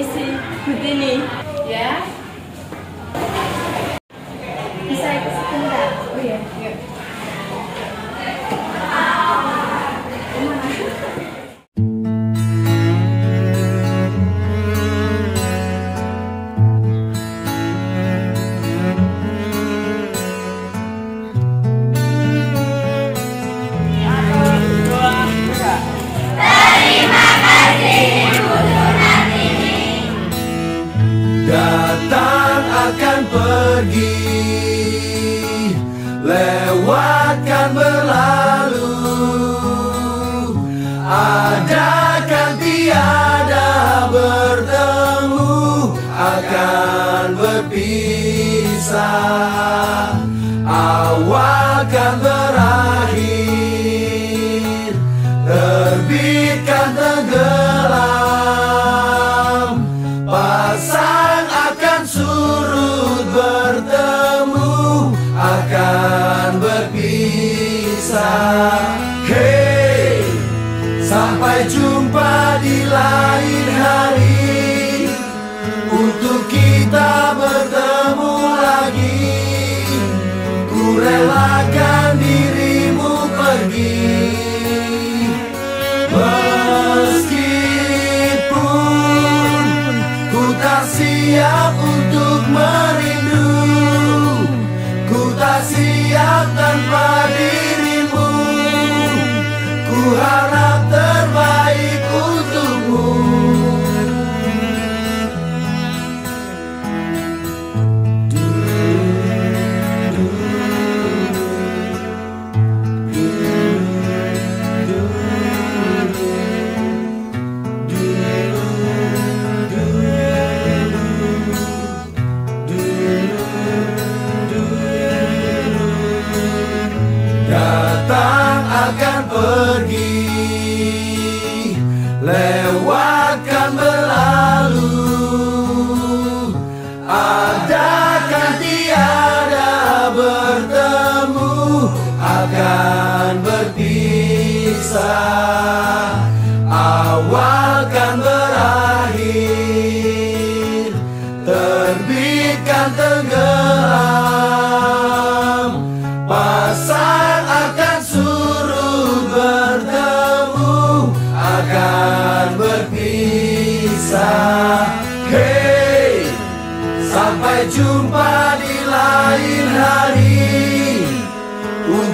Missy Houdini. Yeah? Adakan tiada bertemu akan berpisah. Awal kan berakhir terbitkan tenggelam. Sampai jumpa di lain hari Untuk kita bertemu lagi kurelakan. akan pergi. Lewatkan berlalu. Ada kan tiada bertemu Akan berpisah? Awal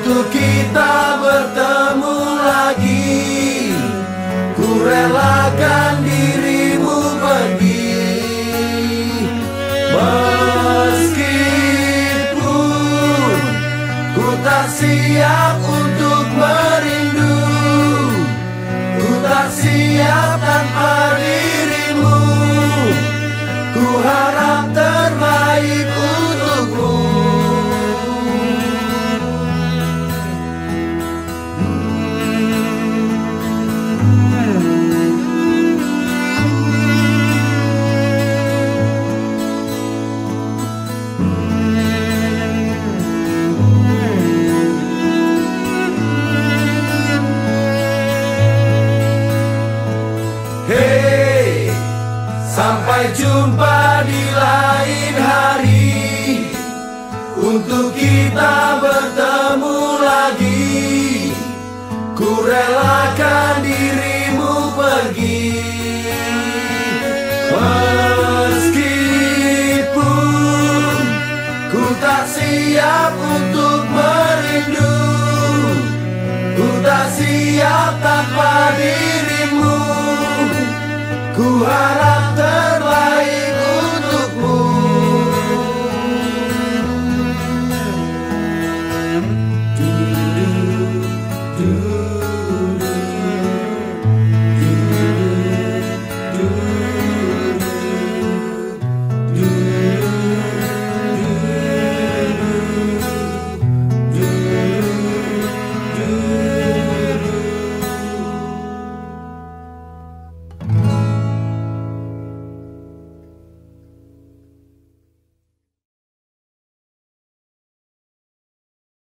Untuk kita bertemu lagi Ku relakan dirimu pergi. Meskipun Ku tak siap jumpa di lain hari. Untuk kita bertemu lagi. Ku relakan dirimu pergi. Meskipun Ku tak siap untuk merindu Ku tak siap tanpa dirimu. Ku harap